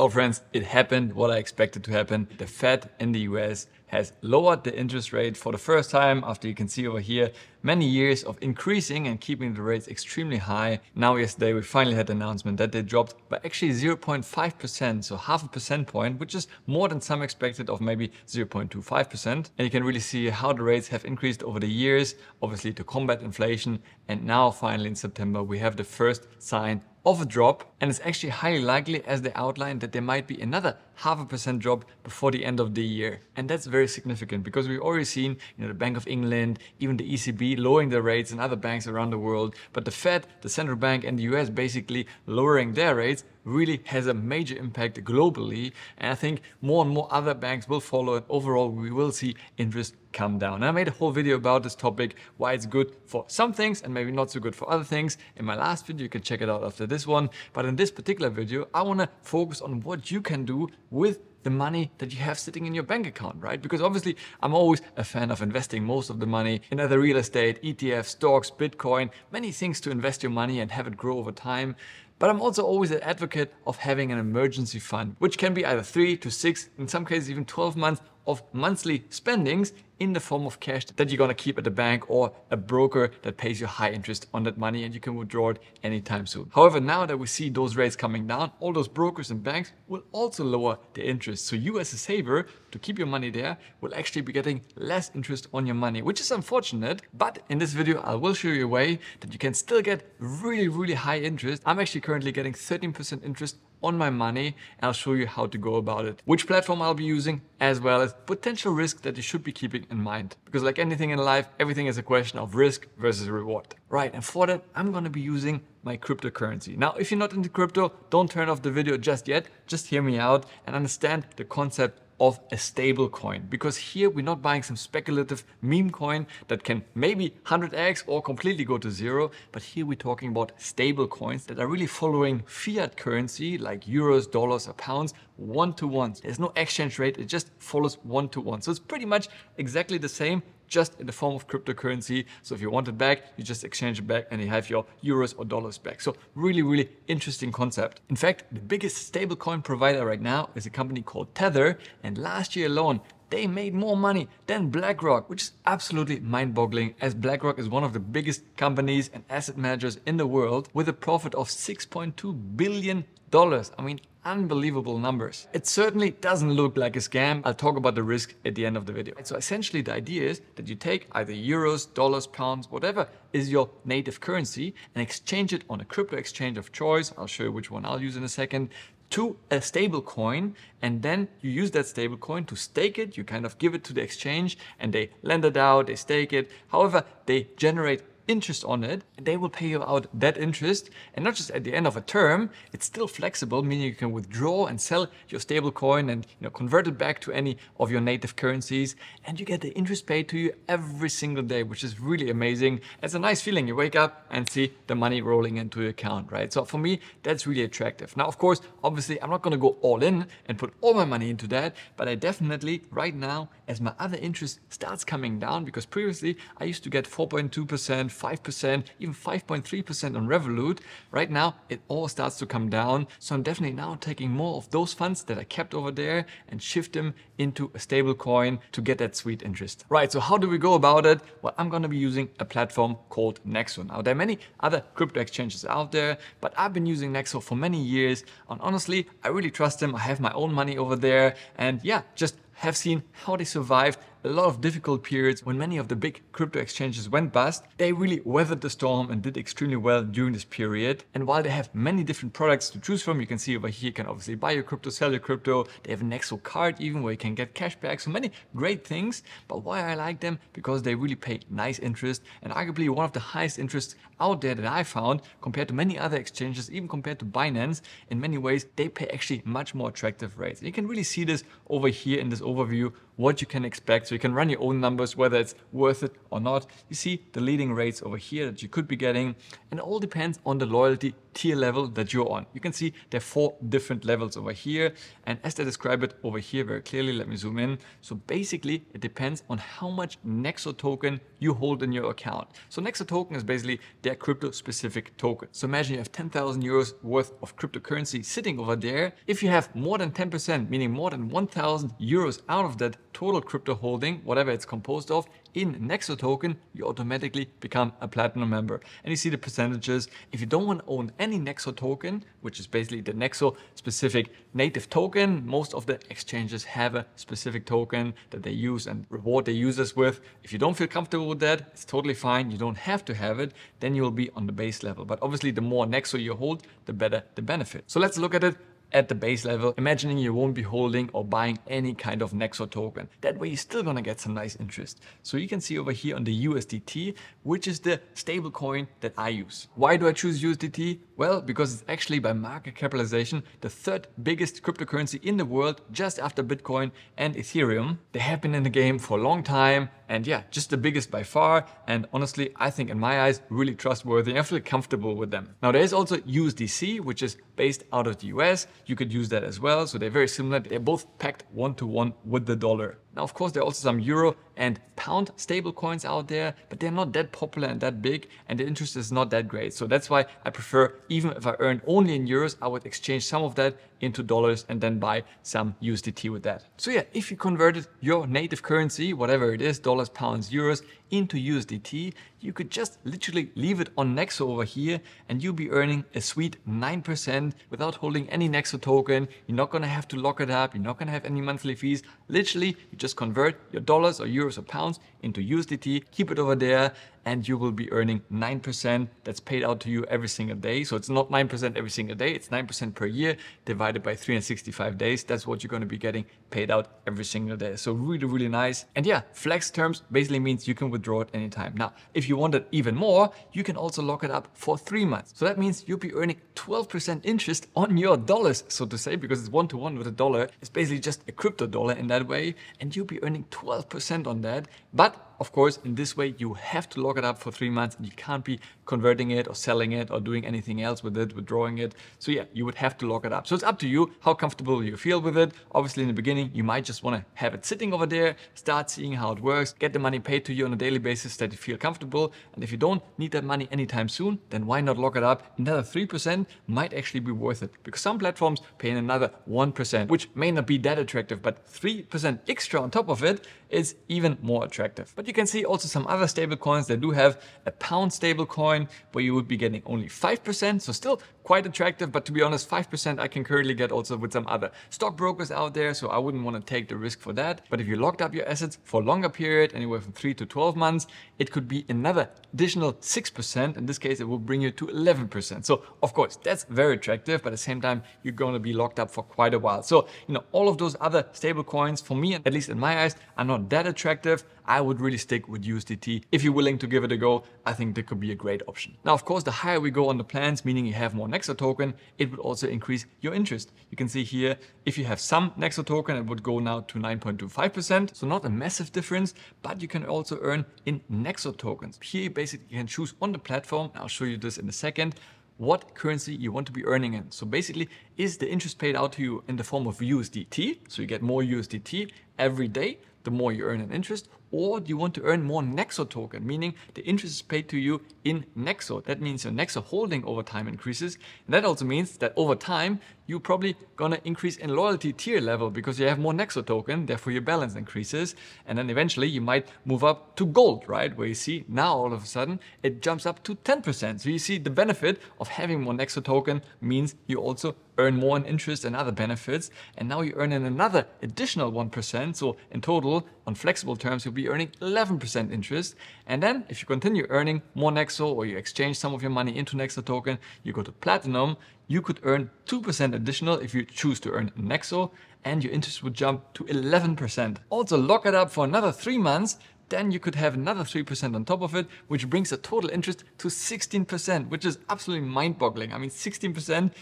Well, friends, it happened what I expected to happen. The Fed in the US has lowered the interest rate for the first time after you can see over here many years of increasing and keeping the rates extremely high. Now yesterday we finally had the announcement that they dropped by actually 0.5%, so half a percent point, which is more than some expected of maybe 0.25%. And you can really see how the rates have increased over the years, obviously to combat inflation. And now finally in September we have the first sign of a drop and it's actually highly likely as they outlined that there might be another half a percent drop before the end of the year. And that's very significant because we've already seen you know, the Bank of England, even the ECB lowering their rates and other banks around the world. But the Fed, the central bank and the US basically lowering their rates really has a major impact globally. And I think more and more other banks will follow and overall we will see interest come down. And I made a whole video about this topic, why it's good for some things and maybe not so good for other things. In my last video, you can check it out after this one. But in this particular video, I want to focus on what you can do with the money that you have sitting in your bank account, right? Because obviously I'm always a fan of investing most of the money in either real estate, ETFs, stocks, Bitcoin, many things to invest your money and have it grow over time. But I'm also always an advocate of having an emergency fund, which can be either three to six, in some cases even 12 months of monthly spendings in the form of cash that you're gonna keep at the bank or a broker that pays you high interest on that money and you can withdraw it anytime soon. However, now that we see those rates coming down, all those brokers and banks will also lower the interest. So you as a saver, to keep your money there, will actually be getting less interest on your money, which is unfortunate. But in this video, I will show you a way that you can still get really, really high interest. I'm actually currently getting 13% interest on my money and I'll show you how to go about it, which platform I'll be using, as well as potential risk that you should be keeping in mind. Because like anything in life, everything is a question of risk versus reward. Right, and for that, I'm gonna be using my cryptocurrency. Now, if you're not into crypto, don't turn off the video just yet. Just hear me out and understand the concept of a stable coin. Because here we're not buying some speculative meme coin that can maybe 100x or completely go to zero but here we're talking about stable coins that are really following fiat currency like euros dollars or pounds one to one. There's no exchange rate it just follows one to one. So it's pretty much exactly the same just in the form of cryptocurrency. So if you want it back, you just exchange it back and you have your euros or dollars back. So really, really interesting concept. In fact, the biggest stablecoin provider right now is a company called Tether. And last year alone, they made more money than BlackRock, which is absolutely mind-boggling as BlackRock is one of the biggest companies and asset managers in the world with a profit of 6.2 billion dollars. I mean, unbelievable numbers. It certainly doesn't look like a scam. I'll talk about the risk at the end of the video. So essentially the idea is that you take either euros, dollars, pounds, whatever is your native currency and exchange it on a crypto exchange of choice. I'll show you which one I'll use in a second to a stable coin and then you use that stable coin to stake it. You kind of give it to the exchange and they lend it out they stake it. However they generate interest on it, they will pay you out that interest. And not just at the end of a term, it's still flexible, meaning you can withdraw and sell your stable coin and you know, convert it back to any of your native currencies. And you get the interest paid to you every single day, which is really amazing. It's a nice feeling. You wake up and see the money rolling into your account, right? So for me, that's really attractive. Now, of course, obviously, I'm not going to go all in and put all my money into that, but I definitely right now, as my other interest starts coming down, because previously I used to get 4.2%, 5%, even 5.3% on Revolut. Right now, it all starts to come down. So I'm definitely now taking more of those funds that I kept over there and shift them into a stable coin to get that sweet interest. Right, so how do we go about it? Well, I'm gonna be using a platform called Nexo. Now, there are many other crypto exchanges out there, but I've been using Nexo for many years. And honestly, I really trust them. I have my own money over there. And yeah, just have seen how they survived a lot of difficult periods when many of the big crypto exchanges went bust. They really weathered the storm and did extremely well during this period. And while they have many different products to choose from, you can see over here, you can obviously buy your crypto, sell your crypto. They have an Nexo card even where you can get cash back. So many great things. But why I like them? Because they really pay nice interest and arguably one of the highest interests out there that I found compared to many other exchanges, even compared to Binance. In many ways, they pay actually much more attractive rates. And you can really see this over here in this overview, what you can expect. So you can run your own numbers, whether it's worth it or not. You see the leading rates over here that you could be getting. And it all depends on the loyalty tier level that you're on. You can see there are four different levels over here. And as they describe it over here very clearly, let me zoom in. So basically it depends on how much Nexo token you hold in your account. So Nexo token is basically their crypto specific token. So imagine you have 10,000 euros worth of cryptocurrency sitting over there. If you have more than 10%, meaning more than 1,000 euros out of that total crypto holding, whatever it's composed of, in Nexo token, you automatically become a platinum member. And you see the percentages. If you don't want to own any Nexo token, which is basically the Nexo specific native token, most of the exchanges have a specific token that they use and reward their users with. If you don't feel comfortable with that, it's totally fine. You don't have to have it. Then you will be on the base level. But obviously, the more Nexo you hold, the better the benefit. So let's look at it at the base level, imagining you won't be holding or buying any kind of Nexo token. That way you're still gonna get some nice interest. So you can see over here on the USDT, which is the stable coin that I use. Why do I choose USDT? Well, because it's actually by market capitalization, the third biggest cryptocurrency in the world, just after Bitcoin and Ethereum. They have been in the game for a long time and yeah, just the biggest by far. And honestly, I think in my eyes, really trustworthy. I feel comfortable with them. Now there is also USDC, which is based out of the US. You could use that as well. So they're very similar. They're both packed one to one with the dollar. Now, of course, there are also some euro and pound stable coins out there, but they're not that popular and that big, and the interest is not that great. So that's why I prefer, even if I earn only in euros, I would exchange some of that into dollars and then buy some USDT with that. So yeah, if you converted your native currency, whatever it is, dollars, pounds, euros, into USDT, you could just literally leave it on Nexo over here and you'll be earning a sweet 9% without holding any Nexo token. You're not gonna have to lock it up. You're not gonna have any monthly fees. Literally, you just convert your dollars or euros or pounds into USDT, keep it over there, and you will be earning 9% that's paid out to you every single day. So it's not 9% every single day, it's 9% per year divided by 365 days. That's what you're going to be getting paid out every single day. So really, really nice. And yeah, flex terms basically means you can withdraw it anytime. Now, if you want it even more, you can also lock it up for three months. So that means you'll be earning 12% interest on your dollars, so to say, because it's one to one with a dollar. It's basically just a crypto dollar in that way. And you'll be earning 12% on that. But of course, in this way, you have to lock it up for three months and you can't be converting it or selling it or doing anything else with it, withdrawing it. So yeah, you would have to lock it up. So it's up to you how comfortable you feel with it. Obviously, in the beginning, you might just want to have it sitting over there, start seeing how it works, get the money paid to you on a daily basis that you feel comfortable. And if you don't need that money anytime soon, then why not lock it up? Another 3% might actually be worth it because some platforms pay another 1%, which may not be that attractive, but 3% extra on top of it is even more attractive. But you can see also some other stable coins that do have a pound stable coin where you would be getting only 5%. So still quite attractive, but to be honest, 5% I can currently get also with some other stockbrokers out there. So I wouldn't want to take the risk for that. But if you locked up your assets for a longer period, anywhere from three to 12 months, it could be another additional 6%. In this case, it will bring you to 11%. So of course, that's very attractive, but at the same time, you're going to be locked up for quite a while. So, you know, all of those other stable coins for me, at least in my eyes, are not that attractive. I would really stick with USDT. If you're willing to give it a go, I think that could be a great option. Now, of course, the higher we go on the plans, meaning you have more Nexo token, it would also increase your interest. You can see here, if you have some Nexo token, it would go now to 9.25%. So not a massive difference, but you can also earn in Nexo tokens. Here, basically, you can choose on the platform. I'll show you this in a second what currency you want to be earning in. So basically, is the interest paid out to you in the form of USDT? So you get more USDT every day, the more you earn in interest, or do you want to earn more Nexo token, meaning the interest is paid to you in Nexo. That means your Nexo holding over time increases. And that also means that over time, you're probably gonna increase in loyalty tier level because you have more Nexo token, therefore your balance increases. And then eventually you might move up to gold, right? Where you see now all of a sudden it jumps up to 10%. So you see the benefit of having more Nexo token means you also earn more in interest and other benefits. And now you earn in another additional 1%. So in total, on flexible terms, you'll be earning 11% interest. And then if you continue earning more Nexo or you exchange some of your money into Nexo token, you go to Platinum, you could earn 2% additional if you choose to earn Nexo and your interest would jump to 11%. Also lock it up for another three months then you could have another 3% on top of it, which brings the total interest to 16%, which is absolutely mind boggling. I mean, 16%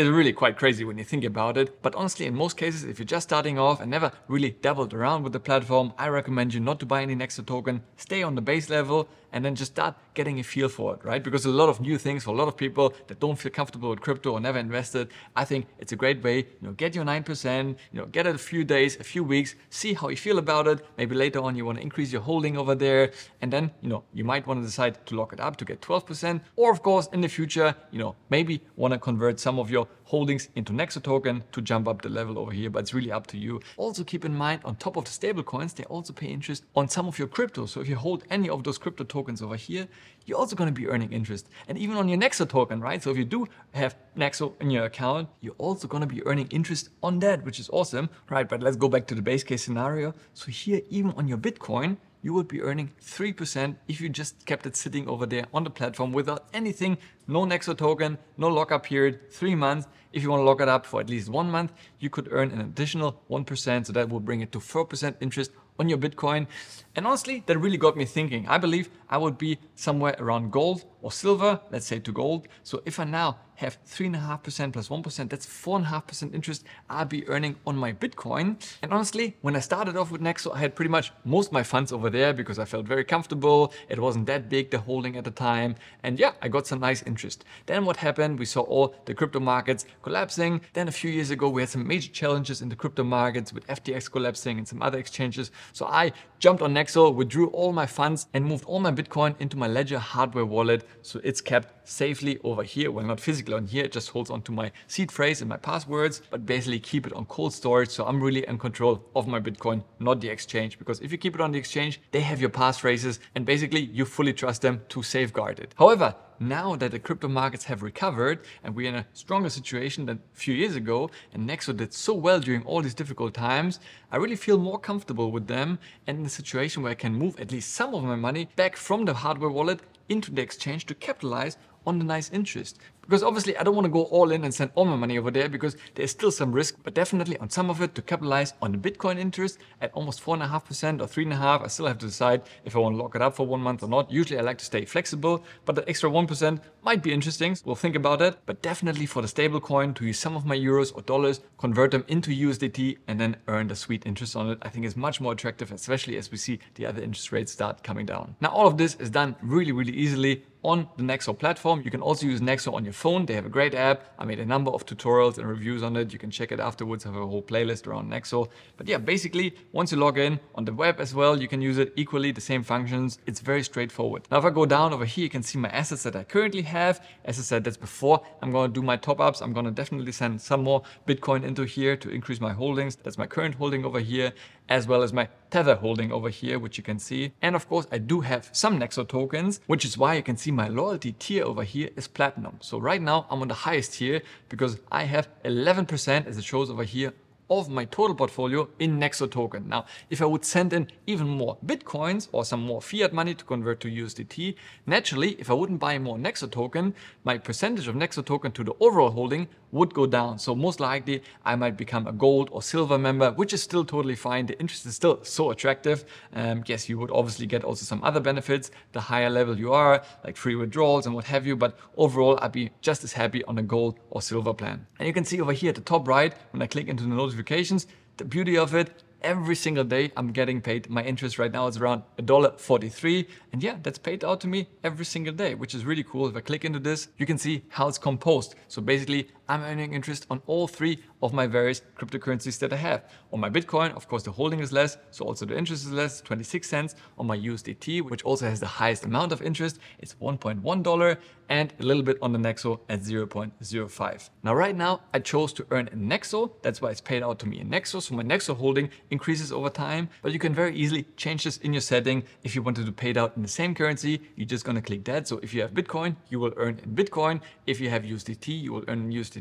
is really quite crazy when you think about it. But honestly, in most cases, if you're just starting off and never really dabbled around with the platform, I recommend you not to buy any Nexo token, stay on the base level, and then just start getting a feel for it, right? Because a lot of new things for a lot of people that don't feel comfortable with crypto or never invested, I think it's a great way, you know, get your 9%, you know, get it a few days, a few weeks, see how you feel about it. Maybe later on you want to increase your holding over there. And then, you know, you might want to decide to lock it up to get 12%. Or of course, in the future, you know, maybe want to convert some of your holdings into Nexo token to jump up the level over here, but it's really up to you. Also keep in mind, on top of the stable coins, they also pay interest on some of your crypto. So if you hold any of those crypto tokens over here, you're also going to be earning interest. And even on your Nexo token, right? So if you do have Nexo in your account, you're also going to be earning interest on that, which is awesome, right? But let's go back to the base case scenario. So here, even on your Bitcoin, you would be earning 3% if you just kept it sitting over there on the platform without anything, no Nexo token, no lockup period, three months. If you want to lock it up for at least one month, you could earn an additional 1%. So that will bring it to 4% interest on your Bitcoin. And honestly, that really got me thinking. I believe I would be somewhere around gold or silver, let's say to gold. So if I now have 3.5% plus 1, that's 4.5% interest I'll be earning on my Bitcoin. And honestly, when I started off with Nexo, I had pretty much most of my funds over there because I felt very comfortable. It wasn't that big, the holding at the time. And yeah, I got some nice interest. Then what happened? We saw all the crypto markets collapsing. Then a few years ago, we had some major challenges in the crypto markets with FTX collapsing and some other exchanges. So I jumped on Nexo, withdrew all my funds and moved all my Bitcoin into my Ledger hardware wallet. So it's kept safely over here. Well, not physically on here, it just holds onto my seed phrase and my passwords, but basically keep it on cold storage. So I'm really in control of my Bitcoin, not the exchange. Because if you keep it on the exchange, they have your passphrases and basically you fully trust them to safeguard it. However, now that the crypto markets have recovered and we're in a stronger situation than a few years ago, and Nexo did so well during all these difficult times, I really feel more comfortable with them and in a situation where I can move at least some of my money back from the hardware wallet into the exchange to capitalize on the nice interest. Because obviously I don't want to go all in and send all my money over there because there's still some risk, but definitely on some of it to capitalize on the Bitcoin interest at almost 4.5% or 3.5. I still have to decide if I want to lock it up for one month or not. Usually I like to stay flexible, but the extra 1% might be interesting. We'll think about it, but definitely for the stable coin to use some of my euros or dollars, convert them into USDT and then earn the sweet interest on it, I think is much more attractive, especially as we see the other interest rates start coming down. Now all of this is done really, really easily on the Nexo platform. You can also use Nexo on your phone. They have a great app. I made a number of tutorials and reviews on it. You can check it afterwards. I have a whole playlist around Nexo. But yeah, basically, once you log in on the web as well, you can use it equally, the same functions. It's very straightforward. Now, if I go down over here, you can see my assets that I currently have. As I said, that's before I'm going to do my top ups. I'm going to definitely send some more Bitcoin into here to increase my holdings. That's my current holding over here as well as my Tether holding over here, which you can see. And of course, I do have some Nexo tokens, which is why you can see my loyalty tier over here is platinum. So right now I'm on the highest tier because I have 11% as it shows over here of my total portfolio in Nexo token. Now, if I would send in even more Bitcoins or some more fiat money to convert to USDT, naturally, if I wouldn't buy more Nexo token, my percentage of Nexo token to the overall holding would go down. So most likely I might become a gold or silver member, which is still totally fine. The interest is still so attractive. Um, yes, you would obviously get also some other benefits the higher level you are, like free withdrawals and what have you. But overall, I'd be just as happy on a gold or silver plan. And you can see over here at the top right, when I click into the notifications, the beauty of it, every single day I'm getting paid. My interest right now is around $1.43. And yeah, that's paid out to me every single day, which is really cool. If I click into this, you can see how it's composed. So basically I'm earning interest on all three of my various cryptocurrencies that I have. On my Bitcoin, of course, the holding is less, so also the interest is less, 26 cents. On my USDT, which also has the highest amount of interest, it's $1.1 and a little bit on the Nexo at 0.05. Now, right now, I chose to earn in Nexo. That's why it's paid out to me in Nexo. So my Nexo holding increases over time, but you can very easily change this in your setting. If you wanted to pay it out in the same currency, you're just gonna click that. So if you have Bitcoin, you will earn in Bitcoin. If you have USDT, you will earn in USDT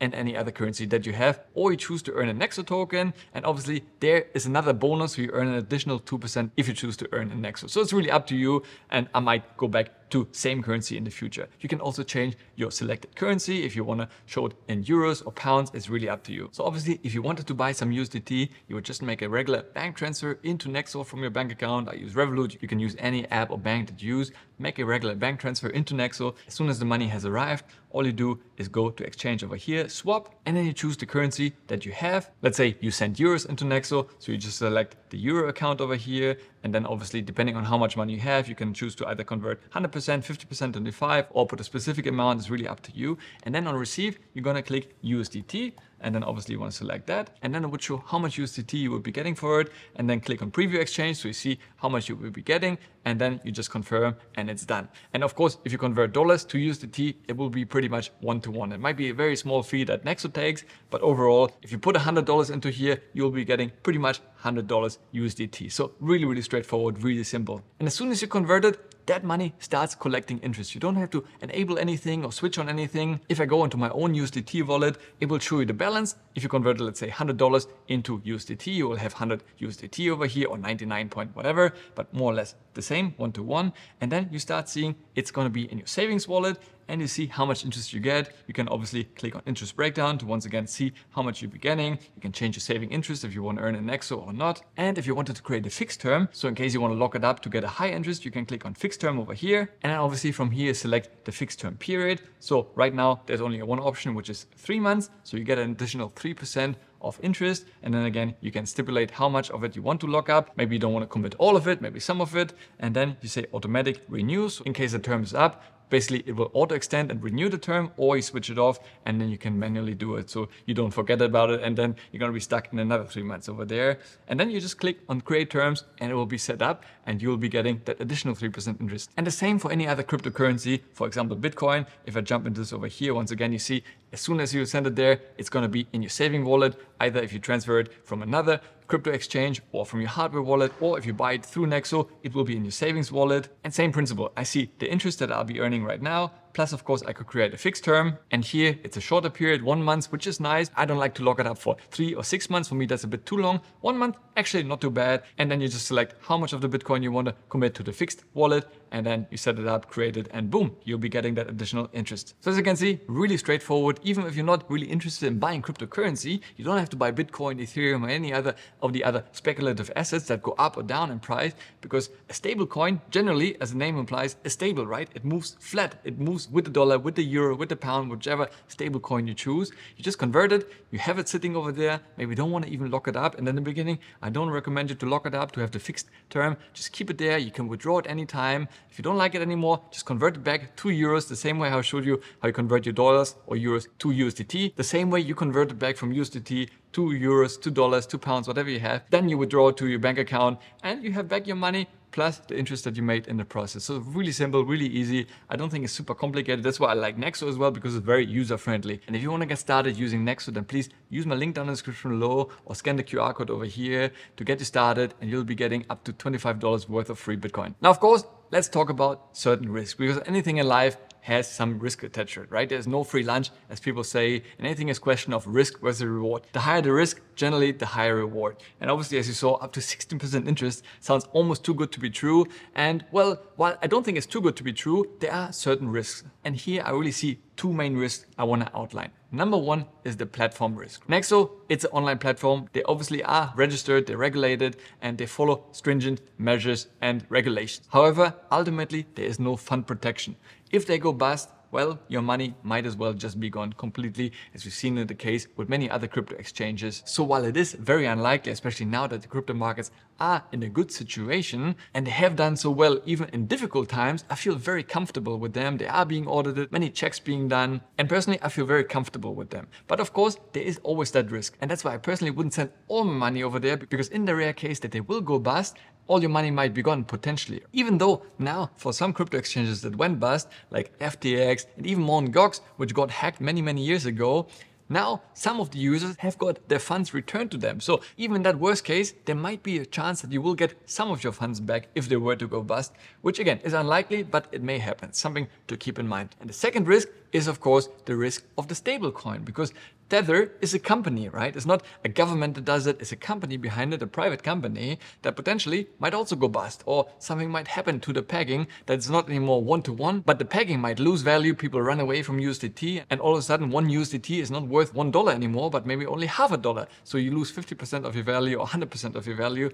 and any other currency that you have, or you choose to earn a Nexo token. And obviously there is another bonus, so you earn an additional 2% if you choose to earn a Nexo. So it's really up to you. And I might go back to same currency in the future. You can also change your selected currency if you want to show it in euros or pounds, it's really up to you. So obviously, if you wanted to buy some USDT, you would just make a regular bank transfer into Nexo from your bank account. I use Revolut. You can use any app or bank that you use. Make a regular bank transfer into Nexo. As soon as the money has arrived, all you do is go to exchange over here, swap, and then you choose the currency that you have. Let's say you send euros into Nexo, so you just select the euro account over here, and then obviously depending on how much money you have, you can choose to either convert 100%, 50%, 25, or put a specific amount, it's really up to you. And then on receive, you're gonna click USDT, and then obviously you want to select that and then it would show how much USDT you would be getting for it and then click on preview exchange so you see how much you will be getting and then you just confirm and it's done. And of course, if you convert dollars to USDT, it will be pretty much one to one. It might be a very small fee that Nexo takes, but overall, if you put $100 into here, you'll be getting pretty much $100 USDT. So really, really straightforward, really simple. And as soon as you convert it, that money starts collecting interest. You don't have to enable anything or switch on anything. If I go into my own USDT wallet, it will show you the balance. If you convert, let's say $100 into USDT, you will have 100 USDT over here or 99 point whatever, but more or less the same one to one. And then you start seeing it's going to be in your savings wallet and you see how much interest you get. You can obviously click on interest breakdown to once again see how much you'll be getting. You can change your saving interest if you want to earn an Nexo or not. And if you wanted to create a fixed term, so in case you want to lock it up to get a high interest, you can click on fixed term over here. And then obviously from here, select the fixed term period. So right now there's only one option, which is three months. So you get an additional 3% of interest. And then again, you can stipulate how much of it you want to lock up. Maybe you don't want to commit all of it, maybe some of it. And then you say automatic renews in case the term is up basically it will auto extend and renew the term or you switch it off and then you can manually do it. So you don't forget about it and then you're going to be stuck in another three months over there. And then you just click on create terms and it will be set up and you'll be getting that additional 3% interest. And the same for any other cryptocurrency for example bitcoin. If i jump into this over here once again you see as soon as you send it there it's going to be in your saving wallet either if you transfer it from another crypto exchange or from your hardware wallet, or if you buy it through Nexo, it will be in your savings wallet. And same principle, I see the interest that I'll be earning right now, Plus, of course, I could create a fixed term. And here it's a shorter period, one month, which is nice. I don't like to lock it up for three or six months. For me, that's a bit too long. One month, actually not too bad. And then you just select how much of the Bitcoin you want to commit to the fixed wallet. And then you set it up, create it, and boom, you'll be getting that additional interest. So as you can see, really straightforward. Even if you're not really interested in buying cryptocurrency, you don't have to buy Bitcoin, Ethereum, or any other of the other speculative assets that go up or down in price because a stable coin, generally, as the name implies, is stable, right? It moves flat. It moves with the dollar, with the euro, with the pound, whichever stable coin you choose. You just convert it, you have it sitting over there. Maybe don't want to even lock it up. And in the beginning, I don't recommend you to lock it up to have the fixed term. Just keep it there. You can withdraw it anytime. If you don't like it anymore, just convert it back to euros the same way I showed you how you convert your dollars or euros to USDT. The same way you convert it back from USDT to euros, to dollars, to pounds, whatever you have. Then you withdraw it to your bank account and you have back your money plus the interest that you made in the process. So really simple, really easy. I don't think it's super complicated. That's why I like Nexo as well because it's very user friendly. And if you want to get started using Nexo, then please use my link down in the description below or scan the QR code over here to get you started and you'll be getting up to $25 worth of free Bitcoin. Now, of course, let's talk about certain risks because anything in life has some risk attached to it, right? There's no free lunch, as people say, and anything is question of risk versus reward. The higher the risk, generally the higher reward. And obviously, as you saw, up to 16% interest sounds almost too good to be true. And well, while I don't think it's too good to be true, there are certain risks. And here I really see two main risks I want to outline. Number one is the platform risk. Nexo, it's an online platform. They obviously are registered, they're regulated, and they follow stringent measures and regulations. However, ultimately, there is no fund protection. If they go bust, well, your money might as well just be gone completely, as we've seen in the case with many other crypto exchanges. So while it is very unlikely, especially now that the crypto markets are in a good situation and they have done so well even in difficult times, I feel very comfortable with them. They are being audited, many checks being done, and personally, I feel very comfortable with them. But of course, there is always that risk, and that's why I personally wouldn't send all my money over there because in the rare case that they will go bust, all your money might be gone potentially. Even though now for some crypto exchanges that went bust, like FTX and even Mt. Gox, which got hacked many, many years ago, now, some of the users have got their funds returned to them. So even in that worst case, there might be a chance that you will get some of your funds back if they were to go bust, which again is unlikely, but it may happen. Something to keep in mind. And the second risk is of course the risk of the stablecoin because Tether is a company, right? It's not a government that does it, it's a company behind it, a private company that potentially might also go bust or something might happen to the pegging that's not anymore one to one, but the pegging might lose value, people run away from USDT and all of a sudden one USDT is not worth one dollar anymore, but maybe only half a dollar. So you lose 50% of your value or 100% of your value.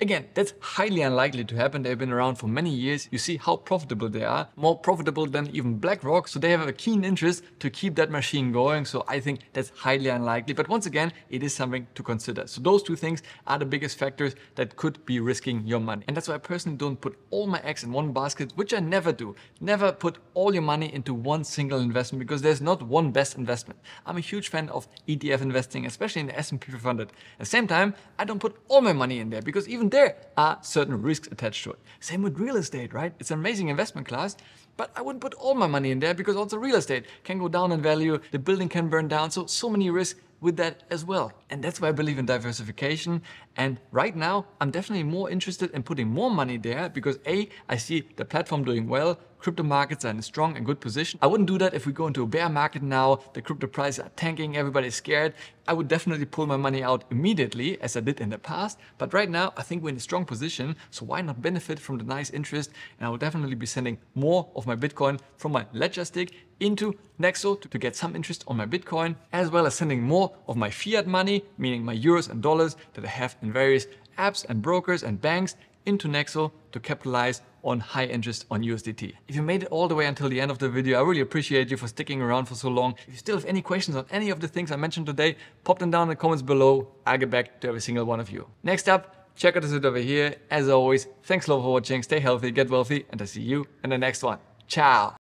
Again, that's highly unlikely to happen. They've been around for many years. You see how profitable they are, more profitable than even BlackRock. So they have a keen interest to keep that machine going. So I think that's highly unlikely. But once again, it is something to consider. So those two things are the biggest factors that could be risking your money. And that's why I personally don't put all my eggs in one basket, which I never do. Never put all your money into one single investment because there's not one best investment. I'm a huge fan of ETF investing, especially in the S&P 500. At the same time, I don't put all my money in there because even there are certain risks attached to it. Same with real estate, right? It's an amazing investment class, but I wouldn't put all my money in there because also real estate can go down in value, the building can burn down, so so many risks with that as well. And that's why I believe in diversification. And right now, I'm definitely more interested in putting more money there because A, I see the platform doing well, crypto markets are in a strong and good position. I wouldn't do that if we go into a bear market now, the crypto prices are tanking, everybody's scared. I would definitely pull my money out immediately as I did in the past. But right now, I think we're in a strong position. So why not benefit from the nice interest? And I will definitely be sending more of my Bitcoin from my ledger stick into Nexo to, to get some interest on my Bitcoin, as well as sending more of my fiat money, meaning my euros and dollars that I have in various apps and brokers and banks into Nexo to capitalize on high interest on USDT. If you made it all the way until the end of the video, I really appreciate you for sticking around for so long. If you still have any questions on any of the things I mentioned today, pop them down in the comments below. I'll get back to every single one of you. Next up, check out this video over here. As always, thanks a lot for watching, stay healthy, get wealthy, and I'll see you in the next one. Ciao!